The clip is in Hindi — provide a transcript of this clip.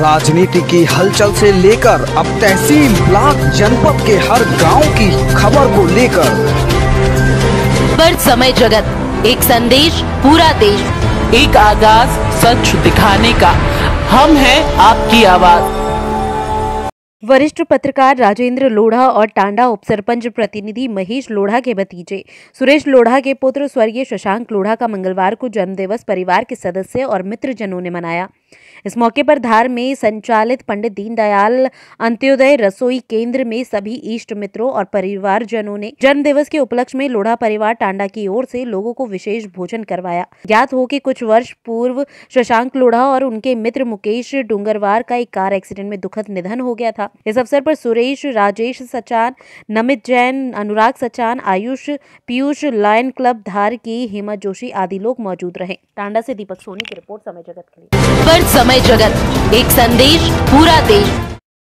राजनीति की हलचल से लेकर अब तहसील ब्लॉक जनपद के हर गाँव की खबर को लेकर। पर समय जगत एक संदेश पूरा देश। एक आगाज़ सच दिखाने का। हम हैं आपकी आवाज़। वरिष्ठ पत्रकार राजेंद्र लोढ़ा और टांडा उपसरपंच प्रतिनिधि महेश लोढ़ा के भतीजे सुरेश लोढ़ा के पुत्र स्वर्गीय शशांक लोढ़ा का मंगलवार को जन्मदिवस परिवार के सदस्य और मित्रजनों ने मनाया। इस मौके पर धार में संचालित पंडित दीनदयाल अंत्योदय रसोई केंद्र में सभी इष्ट मित्रों और परिवारजनों ने जन्म दिवस के उपलक्ष्य में लोढ़ा परिवार टांडा की ओर से लोगों को विशेष भोजन करवाया। ज्ञात हो कि कुछ वर्ष पूर्व शशांक लोढ़ा और उनके मित्र मुकेश डूंगरवार का एक कार एक्सीडेंट में दुखद निधन हो गया था। इस अवसर पर सुरेश, राजेश सचान, नमित जैन, अनुराग सचान, आयुष, पीयूष, लायन क्लब, धार की हेमा जोशी आदि लोग मौजूद रहे। टांडा से दीपक सोनी की रिपोर्ट, समय जगत के लिए। पर समय जगत। एक संदेश पूरा देश।